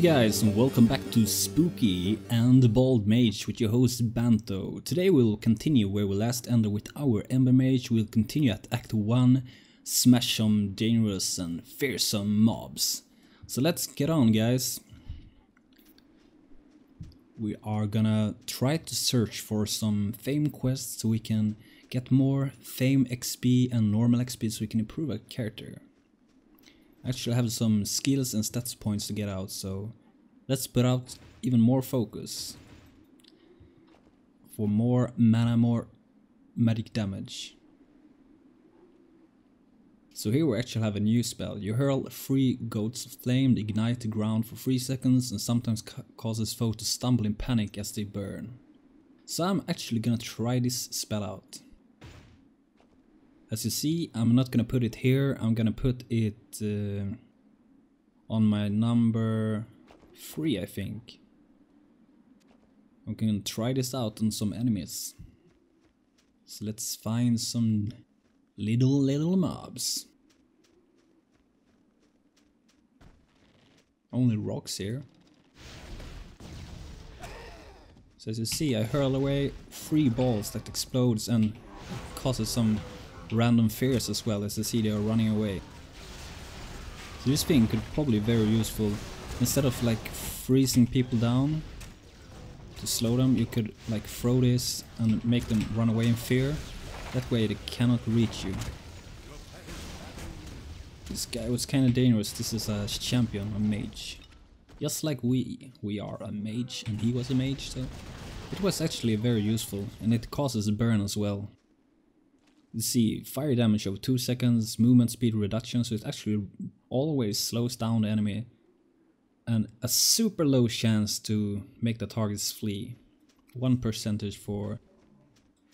Hey guys and welcome back to Spooky and the Bald Mage with your host Banto. Today we'll continue where we last ended with our Embermage. We'll continue at Act 1, smash some dangerous and fearsome mobs. So let's get on guys. We are gonna try to search for some fame quests so we can get more fame XP and normal XP so we can improve our character. Actually have some skills and stats points to get out, so let's put out even more focus. For more mana, more magic damage. So here we actually have a new spell. You hurl three goats of flame, they ignite the ground for 3 seconds and sometimes ca causes foes to stumble in panic as they burn. So I'm actually gonna try this spell out. As you see, I'm not gonna put it here, I'm gonna put it uh, on my number 3 I think. I'm gonna try this out on some enemies. So let's find some little little mobs. Only rocks here. So as you see I hurl away three balls that explodes and causes some random fears as well as you see they are running away. So this thing could probably be very useful. Instead of like freezing people down to slow them, you could like throw this and make them run away in fear. That way they cannot reach you. This guy was kinda dangerous, this is a champion, a mage. Just like we, we are a mage and he was a mage, so it was actually very useful and it causes a burn as well. You see fire damage of 2 seconds, movement speed reduction, so it actually always slows down the enemy. And a super low chance to make the targets flee. 1 percentage for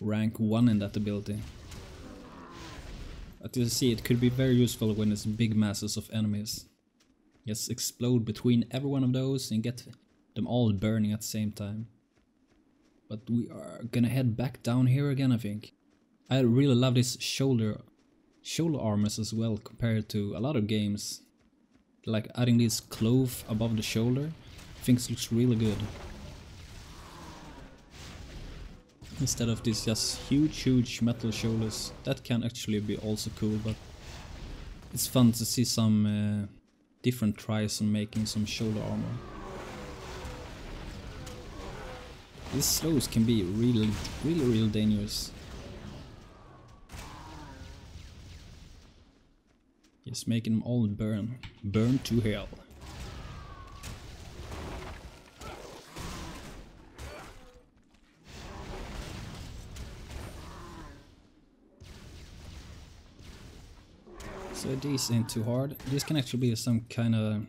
rank 1 in that ability. But you see, it could be very useful when it's big masses of enemies. Just explode between every one of those and get them all burning at the same time. But we are gonna head back down here again, I think. I really love this shoulder shoulder armors as well compared to a lot of games. Like adding this clove above the shoulder, I think it looks really good. Instead of these just huge huge metal shoulders, that can actually be also cool but it's fun to see some uh, different tries on making some shoulder armor. These slows can be really, really, really dangerous. Making them all burn. Burn to hell. So this ain't too hard. This can actually be some kind of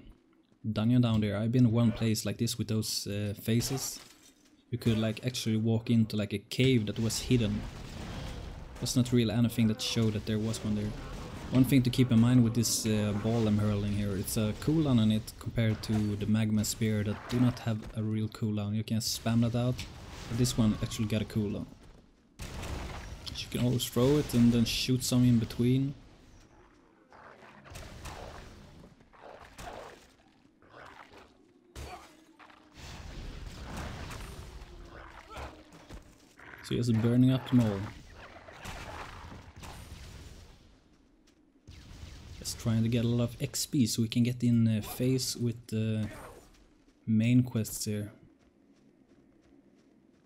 dungeon down there. I've been one place like this with those uh, faces. You could like actually walk into like a cave that was hidden. Was not really anything that showed that there was one there. One thing to keep in mind with this uh, ball I'm hurling here, it's a cooldown on it compared to the magma spear that do not have a real cooldown. You can spam that out, but this one actually got a cooldown. You can always throw it and then shoot some in between. So just burning up them. Just trying to get a lot of XP so we can get in uh, phase with the main quests here.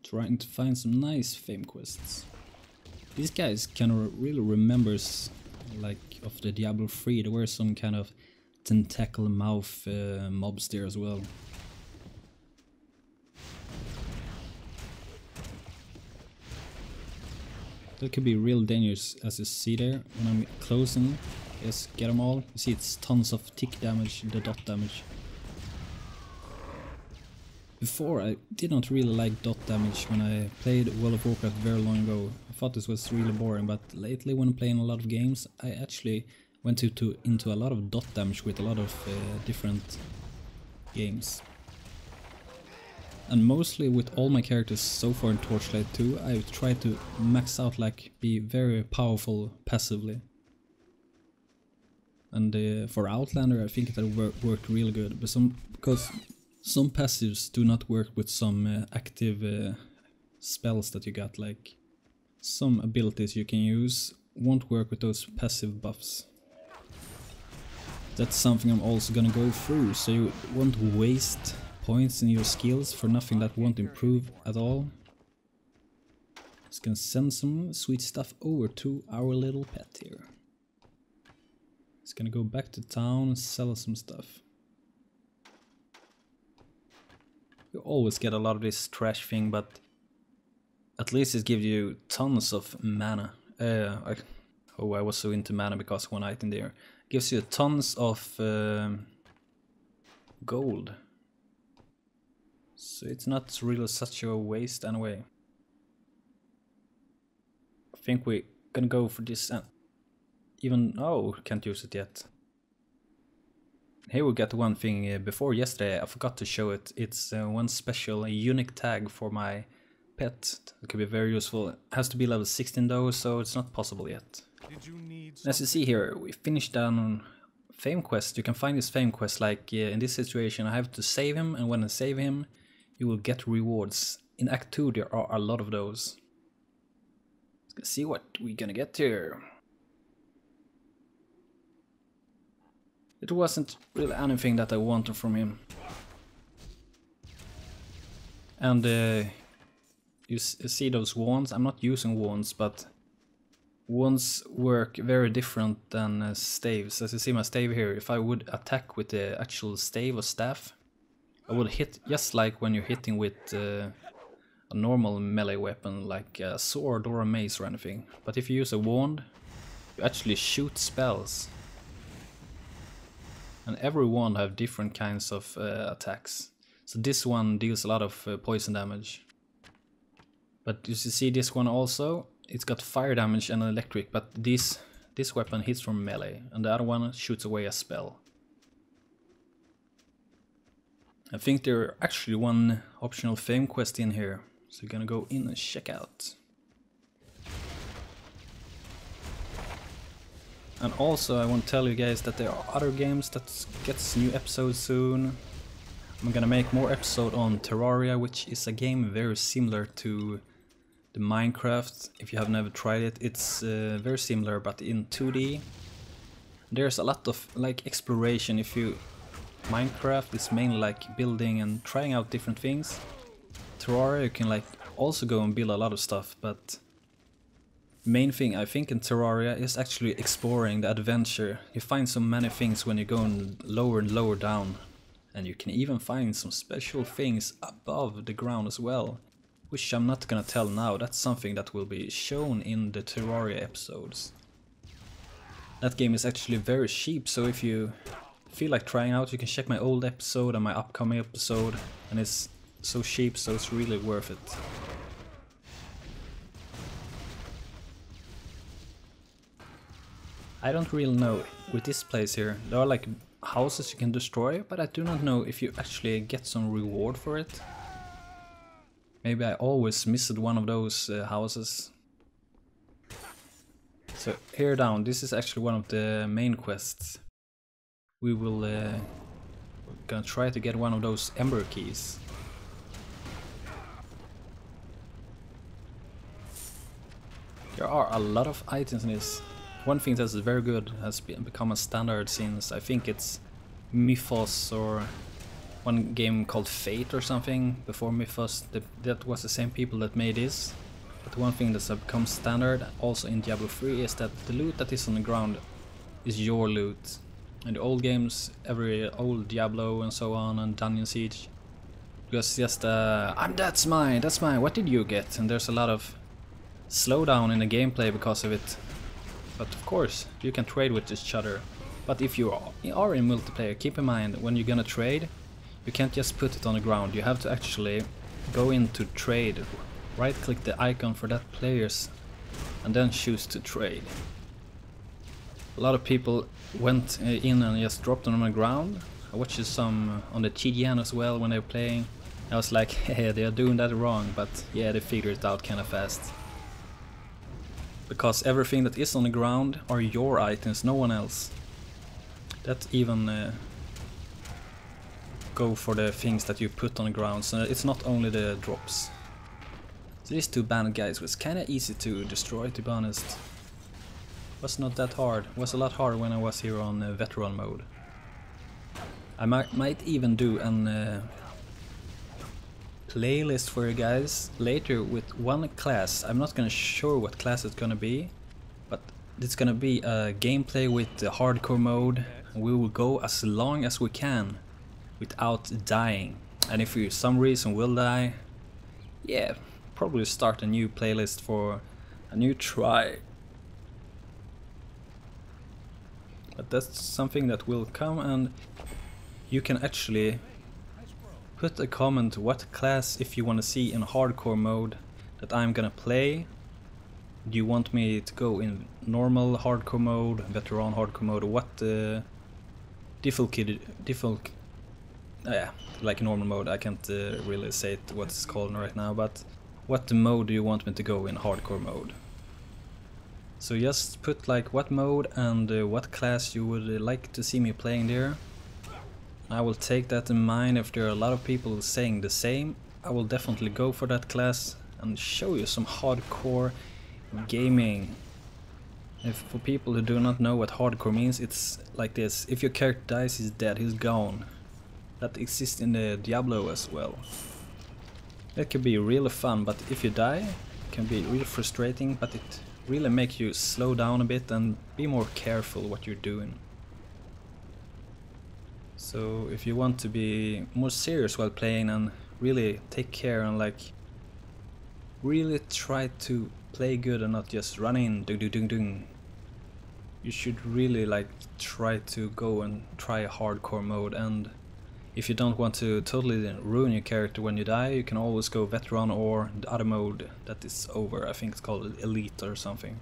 Trying to find some nice fame quests. These guys kind of really remembers like of the Diablo 3, there were some kind of tentacle mouth uh, mobs there as well. That could be real dangerous as you see there when I'm closing. Yes, get them all. You see it's tons of tick damage, the dot damage. Before I did not really like dot damage when I played World of Warcraft very long ago. I thought this was really boring, but lately when playing a lot of games, I actually went to, to into a lot of dot damage with a lot of uh, different games. And mostly with all my characters so far in Torchlight 2, I've tried to max out like be very powerful passively. And uh, for Outlander I think it wor worked really good, but some, because Some passives do not work with some uh, active uh, spells that you got, like some abilities you can use won't work with those passive buffs. That's something I'm also gonna go through, so you won't waste points in your skills for nothing that won't improve at all. Just gonna send some sweet stuff over to our little pet here. It's gonna go back to town and sell some stuff. You always get a lot of this trash thing, but at least it gives you tons of mana. Uh, I, oh, I was so into mana because one item there. Gives you tons of um, gold. So it's not really such a waste anyway. I think we're gonna go for this and even, oh, can't use it yet. Here we got one thing uh, before yesterday, I forgot to show it. It's uh, one special unique tag for my pet. It could be very useful. It has to be level 16 though, so it's not possible yet. You As you see here, we finished down Fame Quest. You can find this Fame Quest like uh, in this situation I have to save him and when I save him you will get rewards. In Act 2 there are a lot of those. Let's see what we're gonna get here. It wasn't really anything that I wanted from him. And uh, you see those wands? I'm not using wands, but wands work very different than uh, staves. As you see my stave here, if I would attack with the actual stave or staff, I would hit just like when you're hitting with uh, a normal melee weapon like a sword or a mace or anything. But if you use a wand, you actually shoot spells. And every wand have different kinds of uh, attacks. So this one deals a lot of uh, poison damage. But you see this one also, it's got fire damage and electric, but this this weapon hits from melee, and the other one shoots away a spell. I think there are actually one optional fame quest in here, so we're gonna go in and check out. And also I want to tell you guys that there are other games that gets new episodes soon. I'm gonna make more episode on Terraria, which is a game very similar to the Minecraft, if you have never tried it, it's uh, very similar but in 2D. There's a lot of like exploration if you... Minecraft is mainly like building and trying out different things. Terraria you can like also go and build a lot of stuff but main thing I think in Terraria is actually exploring the adventure. You find so many things when you're going lower and lower down. And you can even find some special things above the ground as well which I'm not gonna tell now, that's something that will be shown in the Terraria episodes. That game is actually very cheap, so if you feel like trying out, you can check my old episode and my upcoming episode, and it's so cheap, so it's really worth it. I don't really know with this place here, there are like houses you can destroy, but I do not know if you actually get some reward for it. Maybe I always missed one of those uh, houses. So here down, this is actually one of the main quests. We will uh, gonna try to get one of those ember keys. There are a lot of items in this. One thing that's very good has become a standard since I think it's Mythos or one game called Fate or something before Mythos. The, that was the same people that made this. But one thing that's become standard also in Diablo 3 is that the loot that is on the ground is your loot. In the old games, every old Diablo and so on and Dungeon Siege, was just uh, I'm that's mine, that's mine, what did you get? And there's a lot of slowdown in the gameplay because of it. But of course, you can trade with each other. But if you are in multiplayer, keep in mind when you're gonna trade, you can't just put it on the ground, you have to actually go into trade, right click the icon for that players and then choose to trade. A lot of people went uh, in and just dropped them on the ground. I watched some on the TGN as well when they were playing. I was like, hey, they are doing that wrong, but yeah, they figured it out kinda fast. Because everything that is on the ground are your items, no one else. That even uh, go for the things that you put on the ground, so it's not only the drops. So these two bandit guys was kinda easy to destroy to be honest. Was not that hard, was a lot harder when I was here on uh, veteran mode. I might, might even do an uh, playlist for you guys later with one class. I'm not gonna sure what class it's gonna be, but it's gonna be a gameplay with the hardcore mode. We will go as long as we can without dying. And if for some reason will die, yeah, probably start a new playlist for a new try. But that's something that will come and you can actually put a comment what class if you want to see in hardcore mode that I'm gonna play. Do you want me to go in normal hardcore mode, veteran hardcore mode, or what uh, difficulty, default, uh, yeah, like normal mode, I can't uh, really say it, what it's called right now, but what mode do you want me to go in hardcore mode? So just put like what mode and uh, what class you would uh, like to see me playing there. I will take that in mind if there are a lot of people saying the same. I will definitely go for that class and show you some hardcore gaming. If for people who do not know what hardcore means, it's like this. If your character dies, he's dead, he's gone. That exists in the Diablo as well. That can be really fun, but if you die, it can be really frustrating, but it really makes you slow down a bit and be more careful what you're doing. So if you want to be more serious while playing and really take care and like really try to play good and not just run in dung dung you should really like try to go and try hardcore mode. And if you don't want to totally ruin your character when you die you can always go veteran or the other mode that is over. I think it's called elite or something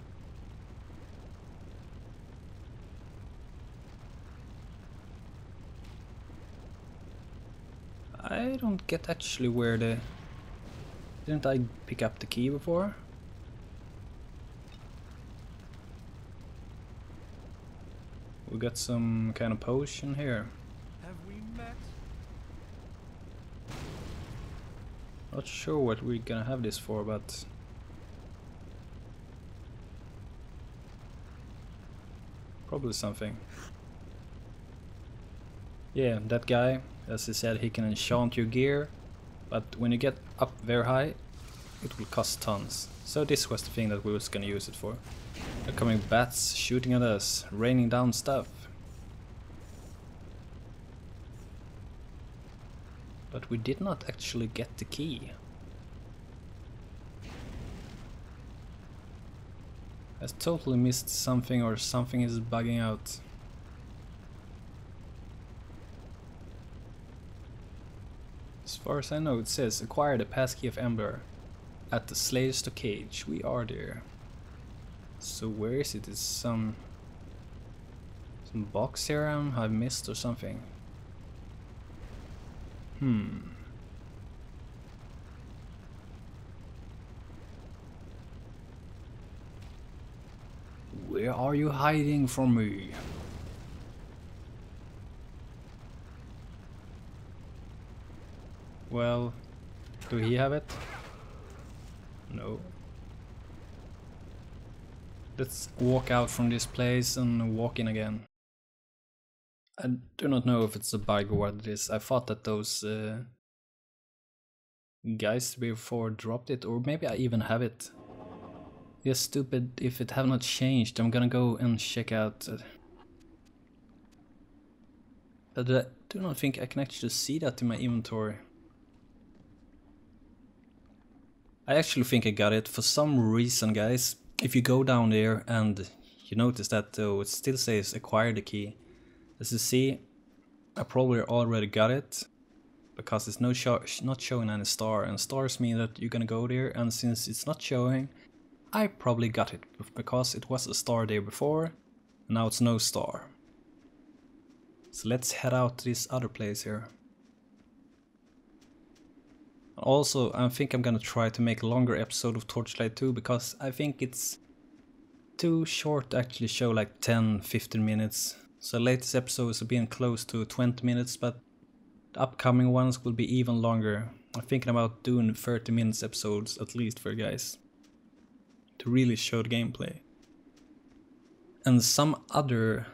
I don't get actually where the... Didn't I pick up the key before? We got some kind of potion here. Have we met? Not sure what we're gonna have this for, but... Probably something. Yeah, that guy, as he said, he can enchant your gear, but when you get up very high, it will cost tons. So this was the thing that we was gonna use it for. Coming bats shooting at us, raining down stuff. But we did not actually get the key. I totally missed something or something is bugging out. Far as I know, it says acquire the passkey of Ember at the Slayer's Cage. We are there. So where is it? Is some some box here I've missed or something? Hmm. Where are you hiding from me? Well, do he have it? No. Let's walk out from this place and walk in again. I do not know if it's a bug or what it is. I thought that those uh, guys before dropped it, or maybe I even have it. Yes, stupid if it have not changed. I'm gonna go and check out. Uh, but I do not think I can actually see that in my inventory. I actually think I got it. For some reason, guys, if you go down there and you notice that though, it still says acquire the key. As you see, I probably already got it because it's no show not showing any star and stars mean that you're gonna go there and since it's not showing, I probably got it because it was a star there before, and now it's no star. So let's head out to this other place here. Also, I think I'm gonna try to make a longer episode of Torchlight 2 because I think it's too short to actually show like 10-15 minutes. So latest episodes have been close to 20 minutes, but The upcoming ones will be even longer. I'm thinking about doing 30 minutes episodes at least for you guys. To really show the gameplay. And some other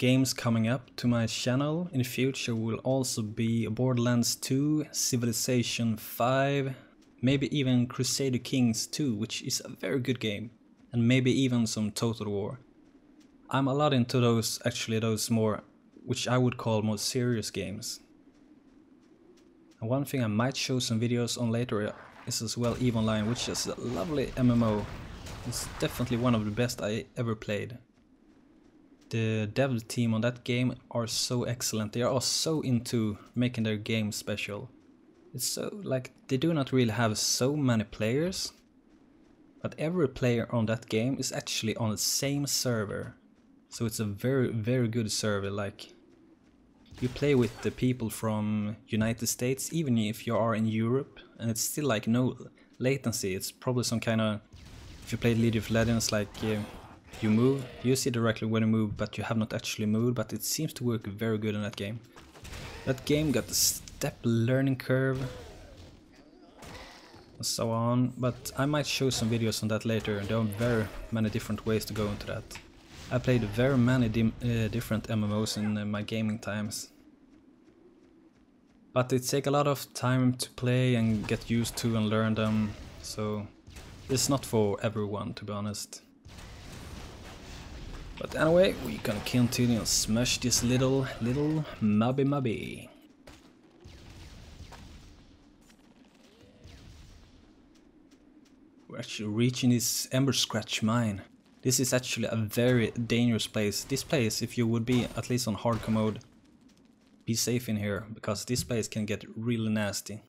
games coming up to my channel in the future will also be Borderlands 2, Civilization 5, maybe even Crusader Kings 2, which is a very good game, and maybe even some Total War. I'm a lot into those, actually those more, which I would call more serious games. And one thing I might show some videos on later is as well EVE Online, which is a lovely MMO. It's definitely one of the best I ever played. The dev team on that game are so excellent, they are all so into making their game special. It's so, like, they do not really have so many players, but every player on that game is actually on the same server. So it's a very, very good server, like, you play with the people from United States, even if you are in Europe, and it's still like no latency. It's probably some kind of, if you play League of Legends, like uh, you move, you see directly when you move, but you have not actually moved, but it seems to work very good in that game. That game got a step learning curve, and so on, but I might show some videos on that later, there are very many different ways to go into that. I played very many uh, different MMOs in uh, my gaming times. But it takes a lot of time to play and get used to and learn them, so it's not for everyone to be honest. But anyway, we're gonna continue and smash this little, little mubby mubby. We're actually reaching this Emberscratch mine. This is actually a very dangerous place. This place, if you would be at least on hardcore mode, be safe in here, because this place can get really nasty.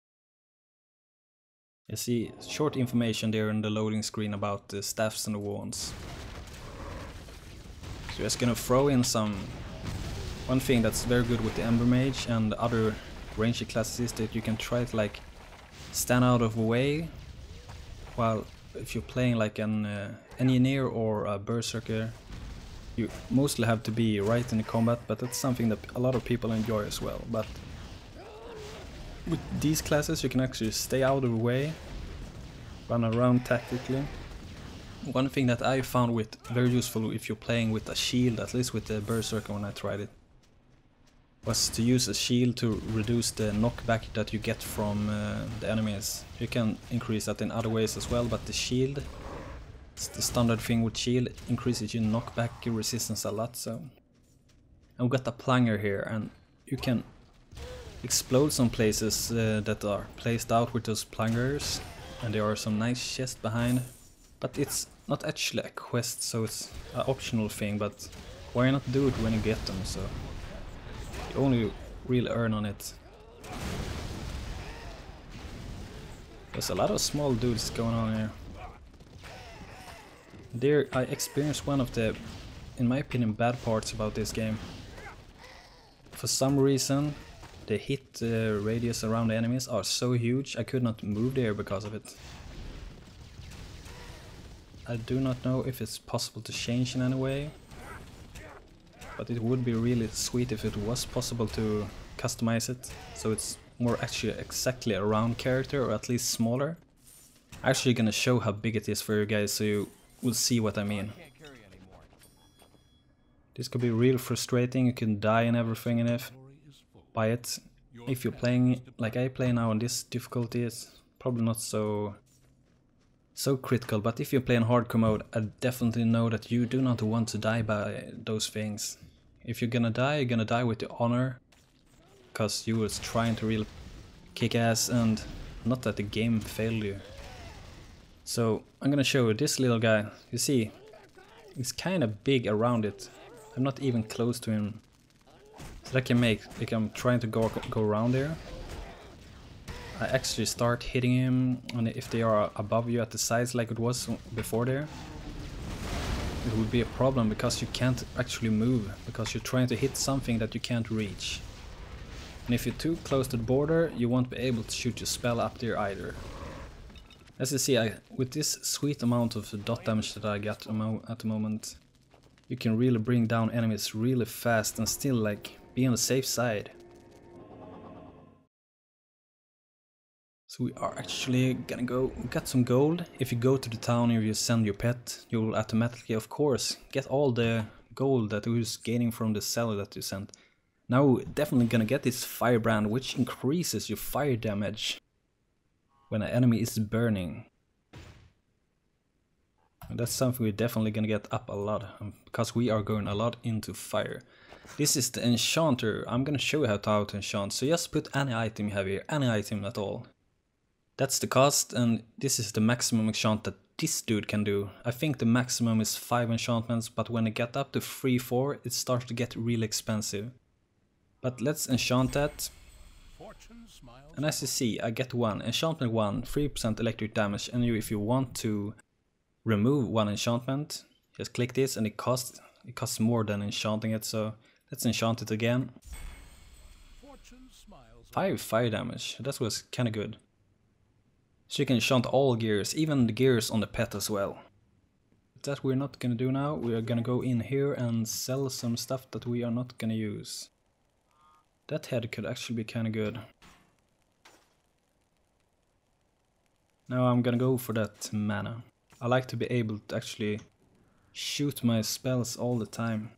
You see short information there in the loading screen about the staffs and the wands. So you're just gonna throw in some... One thing that's very good with the Embermage and other ranger classes is that you can try to like stand out of the way while if you're playing like an uh, engineer or a berserker, you mostly have to be right in the combat, but that's something that a lot of people enjoy as well. But with these classes you can actually stay out of the way, run around tactically. One thing that I found with very useful if you're playing with a shield, at least with the berserker when I tried it, was to use a shield to reduce the knockback that you get from uh, the enemies. You can increase that in other ways as well, but the shield, it's the standard thing with shield, increases your knockback resistance a lot, so... And we got a plunger here, and you can explode some places uh, that are placed out with those plungers, and there are some nice chests behind. But it's not actually a quest, so it's an optional thing, but why not do it when you get them, so... You only really earn on it. There's a lot of small dudes going on here. There I experienced one of the, in my opinion, bad parts about this game. For some reason, the hit uh, radius around the enemies are so huge I could not move there because of it. I do not know if it's possible to change in any way, but it would be really sweet if it was possible to customize it so it's more actually exactly a round character or at least smaller. I'm actually gonna show how big it is for you guys so you will see what I mean. This could be real frustrating, you can die and everything in it by it. If you're playing like I play now on this difficulty it's probably not so so critical, but if you're playing hardcore mode, I definitely know that you do not want to die by those things. If you're gonna die, you're gonna die with the honor, because you was trying to really kick ass and not that the game failed you. So I'm gonna show you this little guy. You see, he's kind of big around it. I'm not even close to him. So I can make, like I'm trying to go go around there. I actually start hitting him, and if they are above you at the sides like it was before there, it would be a problem because you can't actually move, because you're trying to hit something that you can't reach. And if you're too close to the border, you won't be able to shoot your spell up there either. As you see, I, with this sweet amount of dot damage that I got at the moment, you can really bring down enemies really fast and still like be on the safe side. We are actually gonna go get some gold. If you go to the town and you send your pet, you'll automatically, of course, get all the gold that you're gaining from the seller that you sent. Now definitely gonna get this firebrand, which increases your fire damage when an enemy is burning. And that's something we're definitely gonna get up a lot, um, because we are going a lot into fire. This is the enchanter, I'm gonna show you how to auto enchant, so just put any item you have here, any item at all. That's the cost, and this is the maximum enchant that this dude can do. I think the maximum is 5 enchantments, but when it get up to 3-4, it starts to get really expensive. But let's enchant that. And as you see, I get one. Enchantment 1, 3% electric damage, and you, if you want to remove one enchantment, just click this and it costs it costs more than enchanting it, so let's enchant it again. 5 fire damage, that was kinda good. So you can shunt all gears, even the gears on the pet as well. That we're not gonna do now, we are gonna go in here and sell some stuff that we are not gonna use. That head could actually be kinda good. Now I'm gonna go for that mana. I like to be able to actually shoot my spells all the time.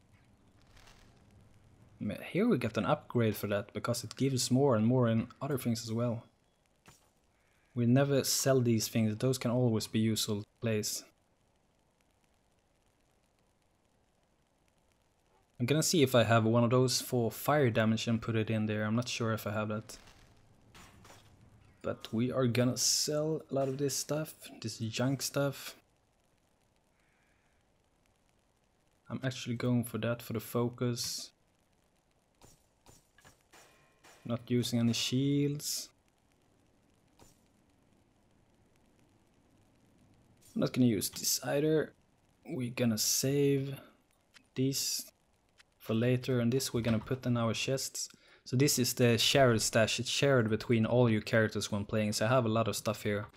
Here we get an upgrade for that, because it gives more and more in other things as well. We never sell these things, those can always be useful place. I'm gonna see if I have one of those for fire damage and put it in there, I'm not sure if I have that. But we are gonna sell a lot of this stuff, this junk stuff. I'm actually going for that for the focus. Not using any shields. I'm not gonna use this either. We're gonna save these for later and this we're gonna put in our chests. So this is the shared stash, it's shared between all your characters when playing, so I have a lot of stuff here.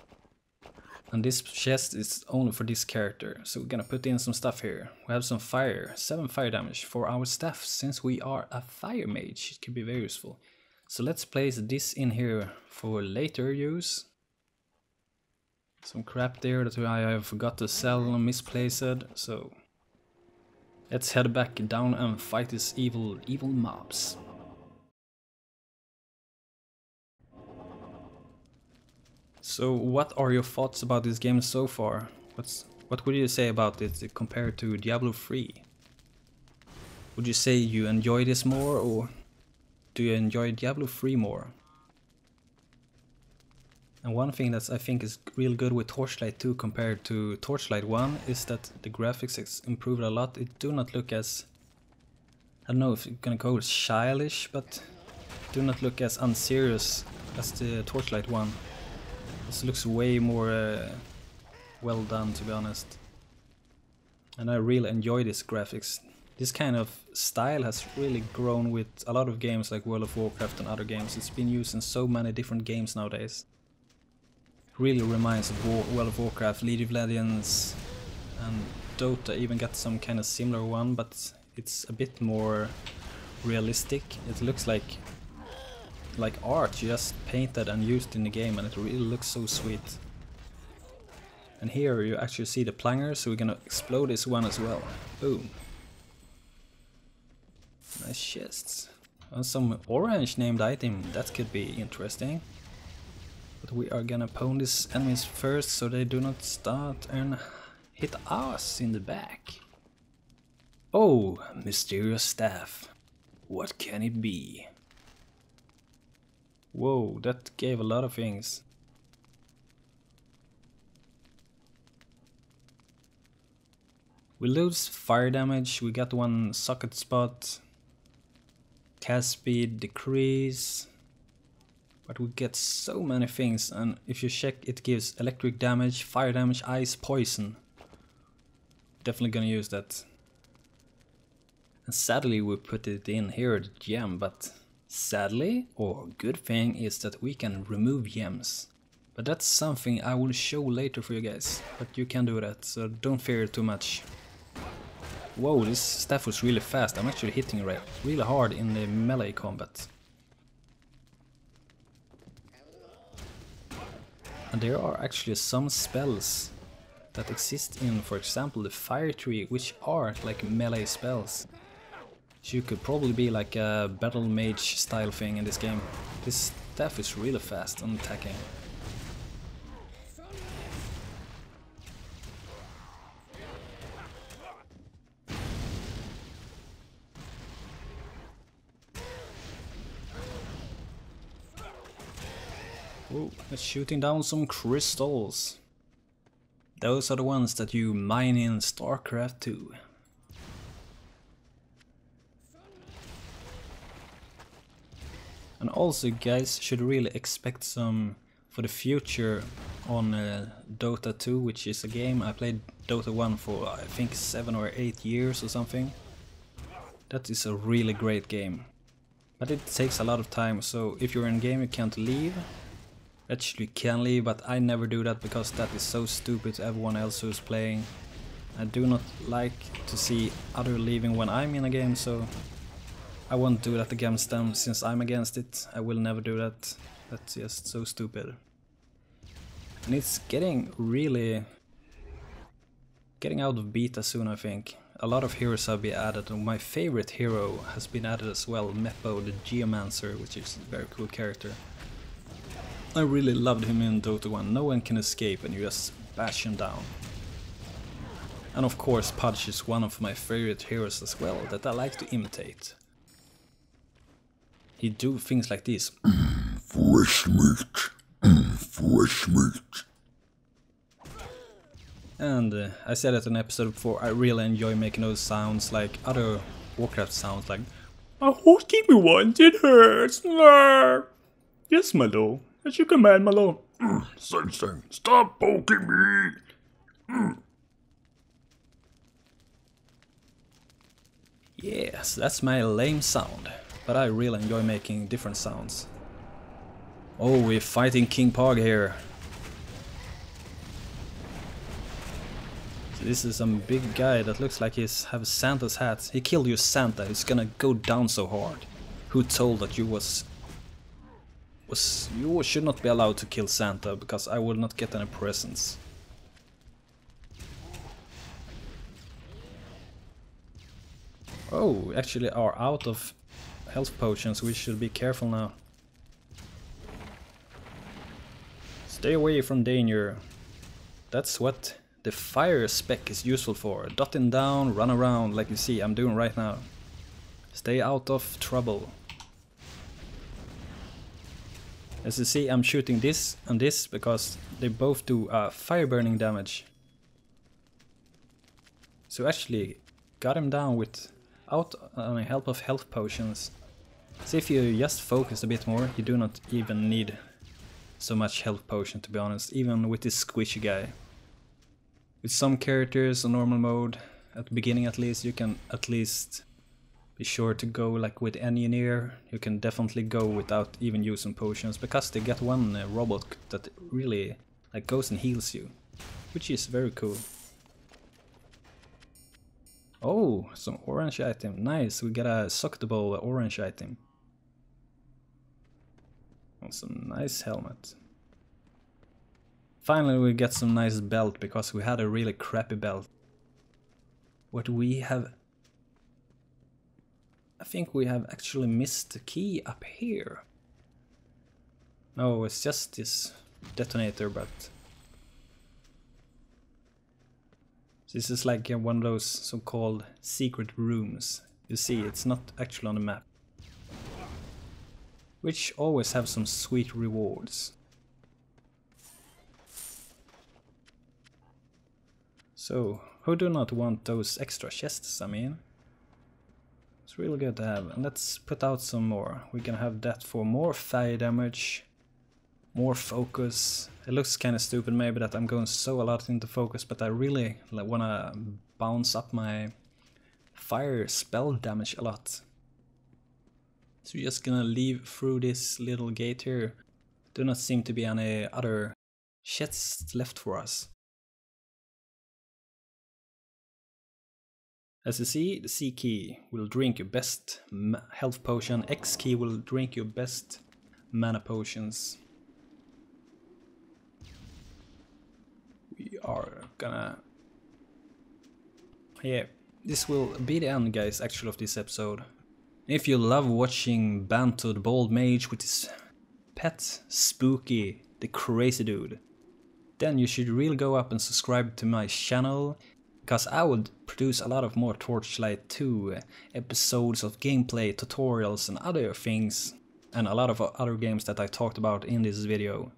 And this chest is only for this character, so we're gonna put in some stuff here. We have some fire, 7 fire damage for our staff, since we are a fire mage, it could be very useful. So let's place this in here for later use. Some crap there that I have forgot to sell and misplaced, so... Let's head back down and fight these evil, evil mobs. So what are your thoughts about this game so far? What's what would you say about it compared to Diablo 3? Would you say you enjoy this more or do you enjoy Diablo 3 more? And one thing that I think is real good with Torchlight 2 compared to Torchlight 1 is that the graphics is improved a lot. It do not look as, I don't know if you're gonna go childish, but do not look as unserious as the Torchlight 1. This looks way more uh, well done to be honest. And I really enjoy this graphics. This kind of style has really grown with a lot of games like World of Warcraft and other games. It's been used in so many different games nowadays really reminds of War World of Warcraft, League of Legends, and Dota even got some kind of similar one, but it's a bit more realistic. It looks like like art you just painted and used in the game, and it really looks so sweet. And here you actually see the plunger, so we're gonna explode this one as well. Boom. Nice chests. And some orange named item, that could be interesting. But we are gonna pwn these enemies first so they do not start and hit us in the back. Oh, mysterious staff. What can it be? Whoa, that gave a lot of things. We lose fire damage, we got one socket spot. Cast speed decrease, but we get so many things and if you check it gives electric damage, fire damage, ice, poison. Definitely gonna use that. And sadly we put it in here, the gem, but sadly, or good thing, is that we can remove gems. But that's something I will show later for you guys, but you can do that, so don't fear too much. Whoa, this staff was really fast, I'm actually hitting it really hard in the melee combat. And there are actually some spells that exist in, for example, the Fire Tree, which are like melee spells. So you could probably be like a Battle Mage style thing in this game. This staff is really fast on attacking. Oh, it's shooting down some crystals. Those are the ones that you mine in StarCraft 2. And also guys should really expect some for the future on uh, Dota 2, which is a game I played Dota 1 for I think 7 or 8 years or something. That is a really great game. But it takes a lot of time, so if you're in game you can't leave. Actually can leave, but I never do that because that is so stupid to everyone else who's playing. I do not like to see other leaving when I'm in a game, so I won't do that against them since I'm against it. I will never do that. That's just so stupid. And it's getting really... getting out of beta soon I think. A lot of heroes have been added and my favorite hero has been added as well, Meepo the Geomancer, which is a very cool character. I really loved him in Dota 1, no one can escape and you just bash him down. And of course Pudge is one of my favorite heroes as well, that I like to imitate. He do things like this. Mm, fresh meat. Mm, fresh meat. And uh, I said it in an episode before, I really enjoy making those sounds like other Warcraft sounds like My horse keep me it hurts. Yes, my lord. As you command, my lord. Mm, sing, sing. Stop poking me. Yes, that's my lame sound. But I really enjoy making different sounds. Oh, we're fighting King Pogg here. So this is some big guy that looks like he's have a Santa's hat. He killed you Santa, he's gonna go down so hard. Who told that you was was you should not be allowed to kill Santa because I will not get any presents. Oh, actually are out of health potions, we should be careful now. Stay away from danger. That's what the fire spec is useful for. Dotting down, run around like you see I'm doing right now. Stay out of trouble. As you see I'm shooting this and this because they both do uh, fire burning damage. So actually got him down with out on help of health potions. See if you just focus a bit more, you do not even need so much health potion to be honest, even with this squishy guy. With some characters on normal mode, at the beginning at least, you can at least be sure to go like with engineer, you can definitely go without even using potions, because they get one uh, robot that really like goes and heals you, which is very cool. Oh, some orange item. Nice, we got a socketable orange item. And some nice helmet. Finally we get some nice belt, because we had a really crappy belt. What we have... I think we have actually missed the key up here. No, it's just this detonator, but This is like one of those so-called secret rooms. You see, it's not actually on the map. Which always have some sweet rewards. So, who do not want those extra chests, I mean? Really good to have. And let's put out some more. We can have that for more fire damage, more focus. It looks kind of stupid maybe that I'm going so a lot into focus, but I really like, want to bounce up my fire spell damage a lot. So we're just gonna leave through this little gate here. Do not seem to be any other chests left for us. As you see, the C key will drink your best health potion, X key will drink your best mana potions. We are gonna... Yeah, this will be the end guys actually of this episode. If you love watching Banto the Bold Mage with his pet Spooky the Crazy Dude, then you should really go up and subscribe to my channel because I would produce a lot of more Torchlight 2 uh, episodes of gameplay, tutorials and other things and a lot of other games that I talked about in this video.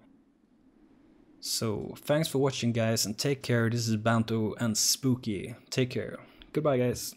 So thanks for watching guys and take care, this is Banto and Spooky. Take care. Goodbye guys.